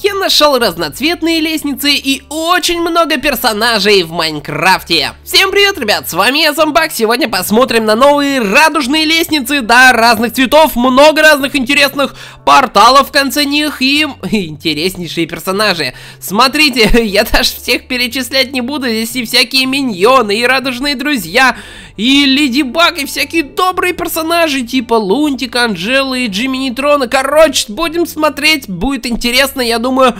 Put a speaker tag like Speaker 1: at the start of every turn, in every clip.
Speaker 1: Я нашел разноцветные лестницы и очень много персонажей в Майнкрафте. Всем привет, ребят, с вами я Зомбак. Сегодня посмотрим на новые радужные лестницы, да, разных цветов, много разных интересных порталов в конце них и интереснейшие персонажи. Смотрите, я даже всех перечислять не буду, здесь и всякие миньоны, и радужные друзья, и Леди Баг, и всякие добрые персонажи, типа Лунтика, Анжелы и Джимми Нейтрона. Короче, будем смотреть, будет интересно, я думаю,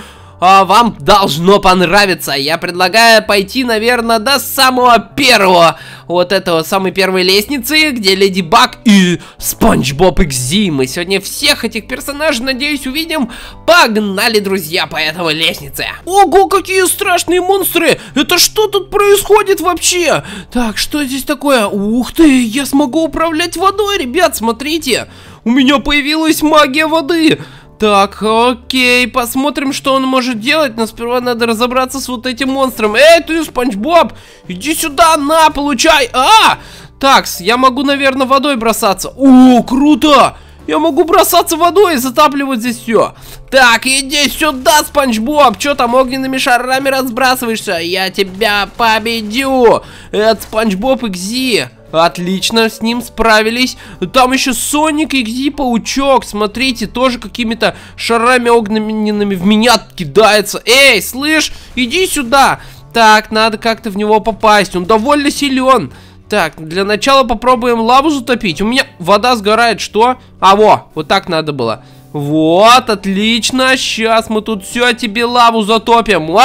Speaker 1: а, вам должно понравиться. Я предлагаю пойти, наверное, до самого первого, вот этого, самой первой лестницы, где Леди Баг и Спанч Боб XZ. Мы сегодня всех этих персонажей, надеюсь, увидим. Погнали, друзья, по этой лестнице. Ого, какие страшные монстры! Это что тут происходит вообще? Так, что здесь такое? Ух ты, я смогу управлять водой, ребят, смотрите. У меня появилась магия воды. Так, окей, посмотрим, что он может делать, но сперва надо разобраться с вот этим монстром. Эй, ты, Спанч Боб, иди сюда, на, получай. А! Такс, я могу, наверное, водой бросаться. О, круто! Я могу бросаться водой и затапливать здесь все. Так, иди сюда, Спанч Боб. Че там огненными шарами разбрасываешься? Я тебя победю. Это Спанч Боб XZ. Отлично, с ним справились. Там еще Соник и Паучок. Смотрите, тоже какими-то шарами огненными в меня кидается. Эй, слышь, иди сюда. Так, надо как-то в него попасть. Он довольно силен. Так, для начала попробуем лаву затопить. У меня вода сгорает, что? А, во, вот так надо было. Вот, отлично. Сейчас мы тут все тебе лаву затопим.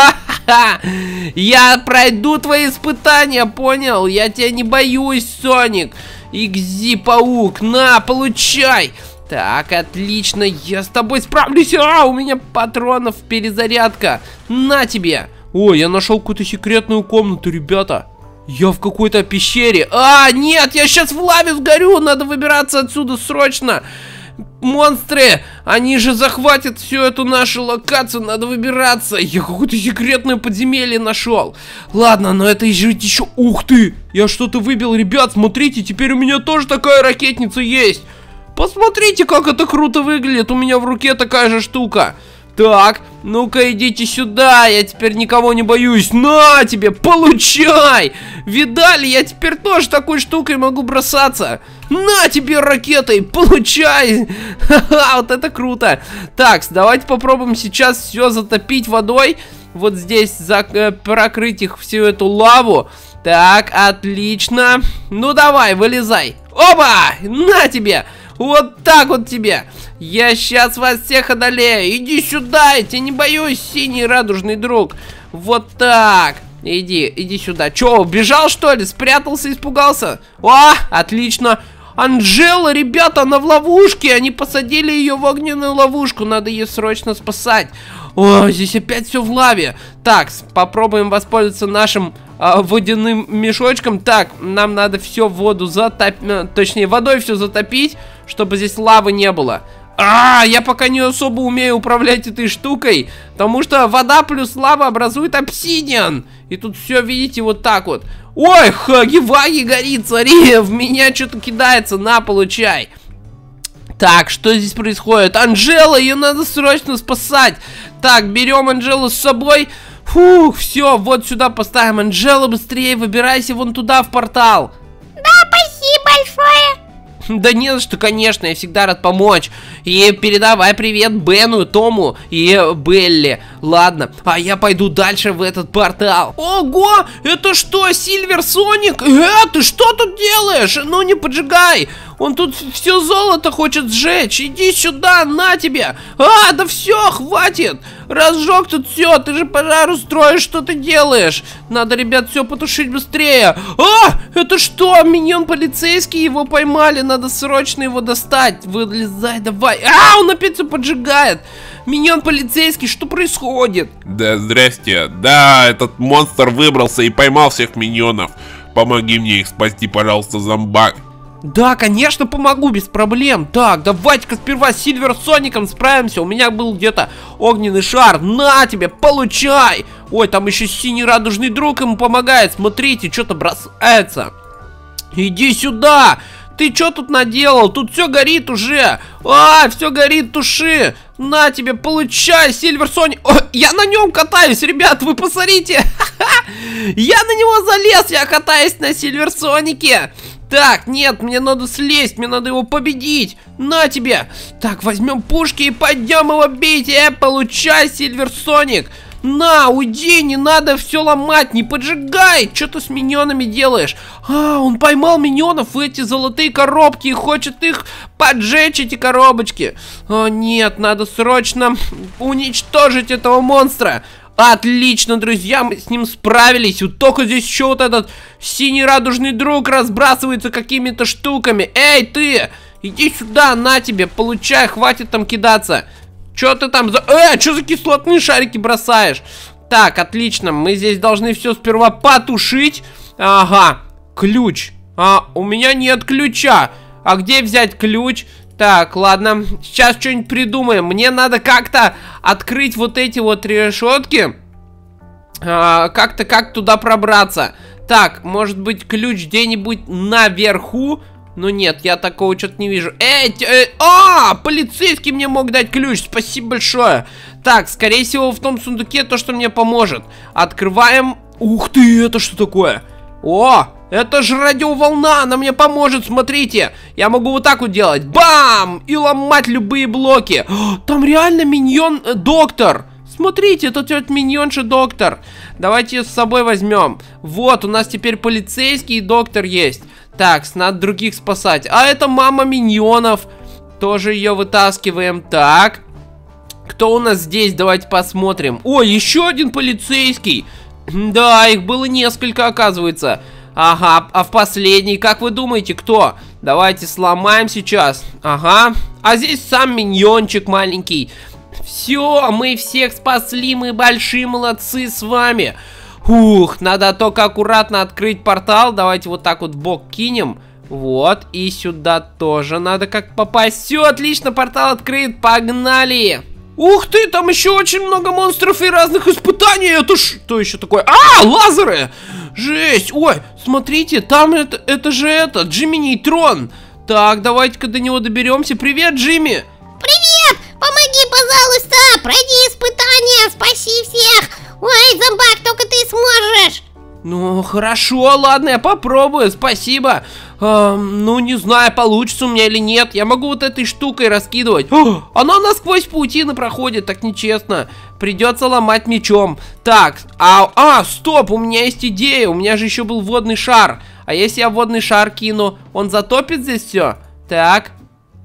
Speaker 1: Я пройду твои испытания, понял? Я тебя не боюсь, Соник. Игзи, паук, на, получай. Так, отлично, я с тобой справлюсь. А, у меня патронов перезарядка. На тебе. О, я нашел какую-то секретную комнату, ребята. Я в какой-то пещере. А, нет, я сейчас в лаве сгорю. Надо выбираться отсюда срочно. Монстры! Они же захватят всю эту нашу локацию, надо выбираться. Я какое-то секретное подземелье нашел. Ладно, но это же еще... Ух ты! Я что-то выбил, ребят, смотрите, теперь у меня тоже такая ракетница есть. Посмотрите, как это круто выглядит, у меня в руке такая же штука. Так, ну-ка идите сюда, я теперь никого не боюсь. На тебе, получай! Видали, я теперь тоже такой штукой могу бросаться. На тебе ракетой, получай! Ха-ха, вот это круто. Так, давайте попробуем сейчас все затопить водой. Вот здесь э, прокрыть их всю эту лаву. Так, отлично. Ну давай, вылезай. Оба! На тебе! Вот так вот тебе! Я сейчас вас всех одолею! Иди сюда, я тебя не боюсь, синий радужный друг! Вот так! Иди, иди сюда. Че, убежал что ли? Спрятался, испугался? О, отлично! Анжела, ребята, она в ловушке. Они посадили ее в огненную ловушку. Надо ее срочно спасать. О, здесь опять все в лаве. Так, попробуем воспользоваться нашим э, водяным мешочком. Так, нам надо все воду затопить. Э, точнее, водой все затопить, чтобы здесь лавы не было. А, я пока не особо умею управлять этой штукой, потому что вода плюс лава образует обсидиан. И тут все, видите, вот так вот. Ой, хаги-ваги горит, смотри, в меня что-то кидается, на, получай. Так, что здесь происходит? Анжела, ее надо срочно спасать. Так, берем Анжелу с собой. Фух, все, вот сюда поставим. Анжела, быстрее выбирайся вон туда, в портал.
Speaker 2: Да, спасибо большое.
Speaker 1: Да не за что, конечно, я всегда рад помочь. И передавай привет Бену, Тому и Белли. Ладно, а я пойду дальше в этот портал. Ого, это что, Сильвер Соник? Э, ты что тут делаешь? Ну не поджигай. Он тут все золото хочет сжечь. Иди сюда, на тебе. А, да все, хватит. Разжег тут все. Ты же пожар устроишь, что ты делаешь? Надо, ребят, все потушить быстрее. А, это что? Миньон полицейский, его поймали. Надо срочно его достать. Вылезай, давай. А, он опять все поджигает. Миньон полицейский, что происходит?
Speaker 3: Да, здрасте. Да, этот монстр выбрался и поймал всех миньонов. Помоги мне их спасти, пожалуйста, зомбак.
Speaker 1: Да, конечно, помогу, без проблем. Так, давайте-ка сперва с Сильвер Соником справимся. У меня был где-то огненный шар. На тебе, получай! Ой, там еще синий радужный друг ему помогает. Смотрите, что-то бросается. Иди сюда! Ты что тут наделал? Тут все горит уже. А, все горит, туши. На тебе, получай, Сильвер Соник. О, я на нем катаюсь, ребят, вы посмотрите. Я на него залез, я катаюсь на Сильвер Сонике. Так, нет, мне надо слезть, мне надо его победить. На тебе. Так, возьмем пушки и пойдем его бить. Э, получай, Сильвер Соник. На, уйди, не надо все ломать, не поджигай. Что ты с миньонами делаешь? А, он поймал миньонов в эти золотые коробки и хочет их поджечь, эти коробочки. О, нет, надо срочно уничтожить этого монстра. Отлично, друзья, мы с ним справились. Вот только здесь еще вот этот синий радужный друг разбрасывается какими-то штуками. Эй, ты! Иди сюда, на тебе, получай, хватит там кидаться. Че ты там за... Э, что за кислотные шарики бросаешь? Так, отлично, мы здесь должны все сперва потушить. Ага, ключ. А, у меня нет ключа. А где взять ключ? Так, ладно, сейчас что-нибудь придумаем. Мне надо как-то открыть вот эти вот решетки. А, как-то как туда пробраться. Так, может быть ключ где-нибудь наверху? Ну нет, я такого что-то не вижу. Эй, э, а, полицейский мне мог дать ключ, спасибо большое. Так, скорее всего в том сундуке то, что мне поможет. Открываем. Ух ты, это что такое? О, это же радиоволна, она мне поможет, смотрите. Я могу вот так вот делать. Бам! И ломать любые блоки. О, там реально миньон э, доктор. Смотрите, тут вот миньонша доктор. Давайте ее с собой возьмем. Вот, у нас теперь полицейский и доктор есть. Так, надо других спасать. А это мама миньонов. Тоже ее вытаскиваем. Так. Кто у нас здесь? Давайте посмотрим. О, еще один полицейский. Да, их было несколько, оказывается. Ага, а в последний, как вы думаете, кто? Давайте сломаем сейчас. Ага. А здесь сам миньончик маленький. Все, мы всех спасли, мы большие молодцы с вами. Ух, надо только аккуратно открыть портал. Давайте вот так вот в бок кинем. Вот, и сюда тоже надо как попасть. Все, отлично, портал открыт, погнали. Ух ты, там еще очень много монстров и разных испытаний. Это что еще такое? А, лазеры! Жесть! Ой, смотрите, там это, это же это, Джимми Нейтрон. Так, давайте-ка до него доберемся. Привет, Джимми!
Speaker 2: Привет! Помоги, пожалуйста! Пройди испытание! Спаси всех! Ой, зомбак, только ты сможешь!
Speaker 1: Ну, хорошо, ладно, я попробую, спасибо. Э, ну, не знаю, получится у меня или нет. Я могу вот этой штукой раскидывать. О, она насквозь паутины проходит, так нечестно. Придется ломать мечом. Так, а, а, стоп, у меня есть идея. У меня же еще был водный шар. А если я водный шар кину, он затопит здесь все? Так,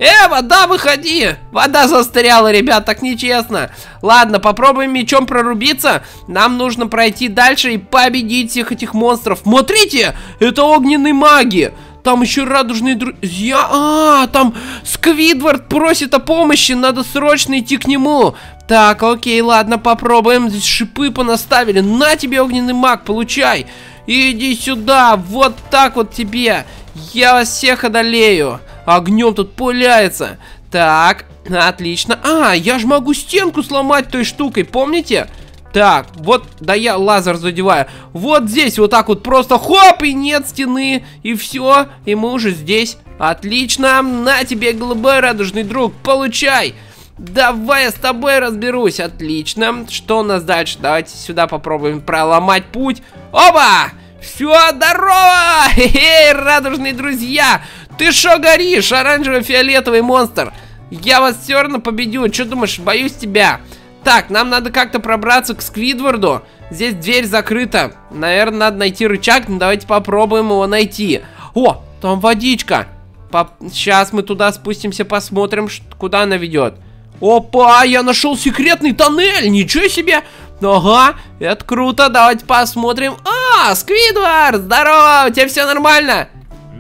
Speaker 1: Э, вода, выходи! Вода застряла, ребят, так нечестно. Ладно, попробуем мечом прорубиться. Нам нужно пройти дальше и победить всех этих монстров. Смотрите, это огненные маги. Там еще радужные друзья. А, там Сквидвард просит о помощи. Надо срочно идти к нему. Так, окей, ладно, попробуем. Здесь шипы понаставили. На тебе, огненный маг, получай. Иди сюда, вот так вот тебе. Я вас всех одолею. Огнем тут пуляется. Так, отлично. А, я же могу стенку сломать той штукой, помните? Так, вот, да я лазер задеваю. Вот здесь вот так вот просто хоп, и нет стены. И все, и мы уже здесь. Отлично, на тебе, голубой радужный друг, получай. Давай я с тобой разберусь, отлично. Что у нас дальше? Давайте сюда попробуем проломать путь. Оба! Все, здорово! Эй, радужные друзья! Ты шо горишь, оранжево-фиолетовый монстр? Я вас все равно победю, что думаешь, боюсь тебя. Так, нам надо как-то пробраться к Сквидварду. Здесь дверь закрыта. Наверное, надо найти рычаг, но давайте попробуем его найти. О, там водичка. По... Сейчас мы туда спустимся, посмотрим, куда она ведет. Опа, я нашел секретный тоннель, ничего себе. Ага, это круто, давайте посмотрим. А, Сквидвард, здорово, у тебя все нормально?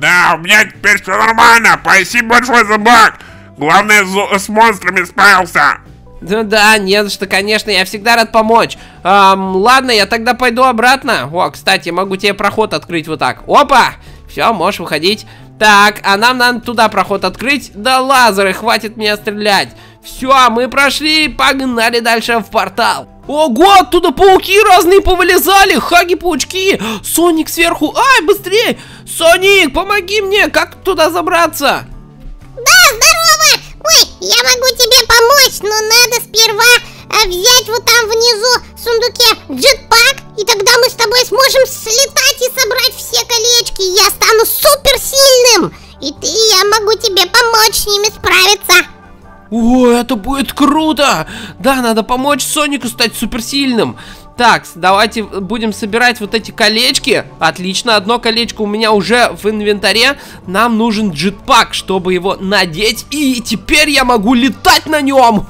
Speaker 3: Да, у меня теперь все нормально. Спасибо большое за баг. Главное, с монстрами справился.
Speaker 1: Ну да, не за что, конечно, я всегда рад помочь. Эм, ладно, я тогда пойду обратно. О, кстати, могу тебе проход открыть вот так. Опа! Все, можешь выходить. Так, а нам надо туда проход открыть. Да лазеры, хватит меня стрелять. Все, мы прошли, погнали дальше в портал. Ого, оттуда пауки разные повылезали, хаги-паучки, Соник сверху, ай, быстрее, Соник, помоги мне, как туда забраться?
Speaker 2: Да, здорово! Ой, я могу тебе помочь, но надо сперва а, взять вот там внизу в сундуке джетпак, и тогда мы с тобой сможем слетать и собрать
Speaker 1: это будет круто! Да, надо помочь Сонику стать суперсильным. Так, давайте будем собирать вот эти колечки. Отлично, одно колечко у меня уже в инвентаре. Нам нужен джетпак, чтобы его надеть. И теперь я могу летать на нем.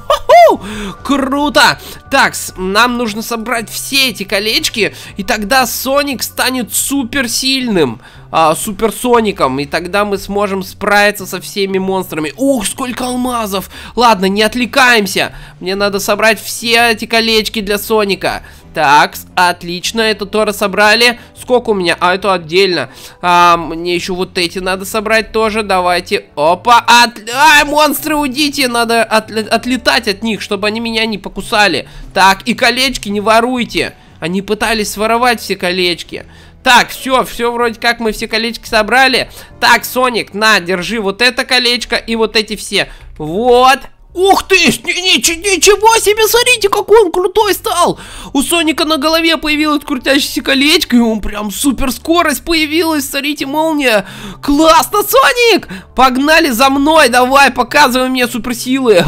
Speaker 1: Круто! Так, нам нужно собрать все эти колечки, и тогда Соник станет суперсильным а, суперсоником, и тогда мы сможем справиться со всеми монстрами. Ух, сколько алмазов! Ладно, не отвлекаемся. Мне надо собрать все эти колечки для Соника. Так, отлично, это тоже собрали. Сколько у меня? А, это отдельно. А, мне еще вот эти надо собрать тоже. Давайте. Опа, от... Ай, монстры, уйдите. Надо от... отлетать от них, чтобы они меня не покусали. Так, и колечки не воруйте. Они пытались своровать все колечки. Так, все, все вроде как мы все колечки собрали. Так, Соник, на, держи вот это колечко и вот эти все. Вот. Ух ты! Ничего себе, смотрите, какой он крутой стал! У Соника на голове появилось крутящееся колечко, и он прям супер скорость появилась, смотрите, молния! Классно, Соник! Погнали за мной, давай, показывай мне суперсилы!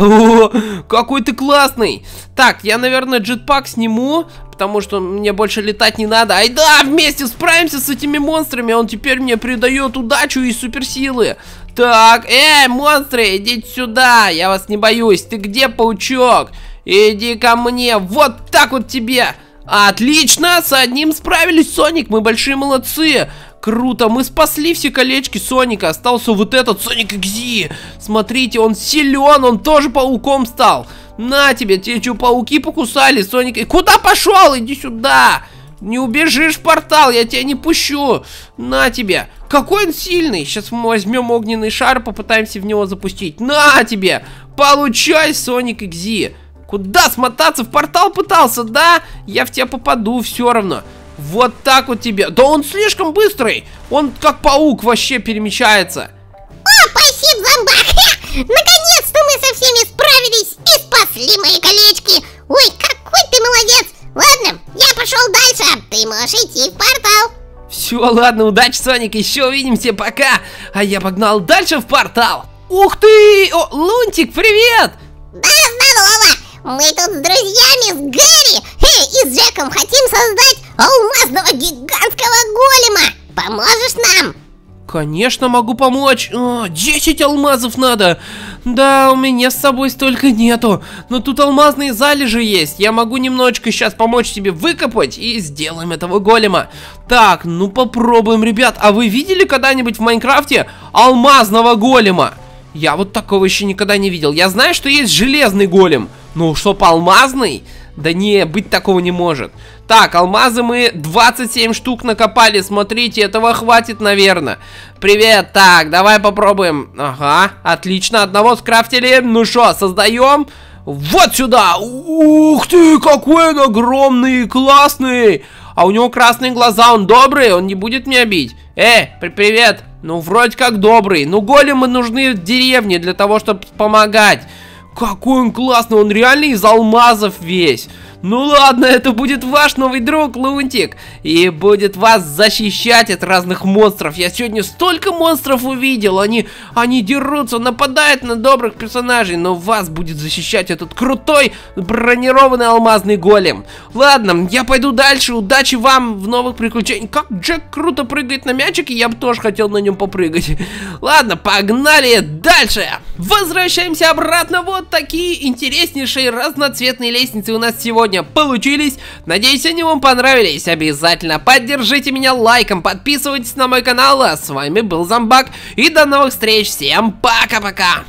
Speaker 1: Какой ты классный! Так, я, наверное, джетпак сниму, потому что мне больше летать не надо. Ай да, вместе справимся с этими монстрами, он теперь мне придает удачу и суперсилы. Так, эй, монстры, идите сюда, я вас не боюсь. Ты где, паучок? Иди ко мне, вот так вот тебе. Отлично, с одним справились, Соник, мы большие молодцы. Круто, мы спасли все колечки Соника, остался вот этот Соник Экзи. Смотрите, он силен, он тоже пауком стал. На тебе, тебе что, пауки покусали, Соник? Куда пошел? Иди сюда. Не убежишь в портал, я тебя не пущу. На тебе. Какой он сильный. Сейчас мы возьмем огненный шар, попытаемся в него запустить. На тебе. Получай, Соник Экзи. Куда смотаться? В портал пытался, да? Я в тебя попаду все равно. Вот так вот тебе. Да он слишком быстрый. Он как паук вообще перемещается.
Speaker 2: О, спасибо, зомбак. Наконец-то мы со всеми справились и спасли мои колечки. Ой, какой ты молодец. Ладно, я пошел дальше. Ты можешь идти в портал.
Speaker 1: Все, ладно, удачи, Соник, еще увидимся, пока. А я погнал дальше в портал. Ух ты! О, Лунтик, привет!
Speaker 2: Да, здорово! Мы тут с друзьями, с Гэри и с Джеком хотим создать алмазного гигантского голема. Поможешь нам?
Speaker 1: Конечно, могу помочь. О, 10 алмазов надо. Да, у меня с собой столько нету. Но тут алмазные залежи есть. Я могу немножечко сейчас помочь тебе выкопать и сделаем этого голема. Так, ну попробуем, ребят. А вы видели когда-нибудь в Майнкрафте алмазного голема? Я вот такого еще никогда не видел. Я знаю, что есть железный голем. Ну, что, алмазный? Да не, быть такого не может. Так, алмазы мы 27 штук накопали. Смотрите, этого хватит, наверное. Привет, так, давай попробуем. Ага, отлично, одного скрафтили. Ну что, создаем? Вот сюда! Ух ты, какой он огромный и классный! А у него красные глаза, он добрый, он не будет меня бить. Эй, при привет! Ну, вроде как добрый. Ну, големы нужны в деревне для того, чтобы помогать. Какой он классный, он реально из алмазов весь. Ну ладно, это будет ваш новый друг, Лунтик. И будет вас защищать от разных монстров. Я сегодня столько монстров увидел. Они, они дерутся, нападают на добрых персонажей. Но вас будет защищать этот крутой бронированный алмазный голем. Ладно, я пойду дальше. Удачи вам в новых приключениях. Как Джек круто прыгает на мячике, я бы тоже хотел на нем попрыгать. Ладно, погнали дальше. Возвращаемся обратно. Вот такие интереснейшие разноцветные лестницы у нас сегодня сегодня получились. Надеюсь, они вам понравились. Обязательно поддержите меня лайком, подписывайтесь на мой канал. А с вами был Зомбак. И до новых встреч. Всем пока-пока.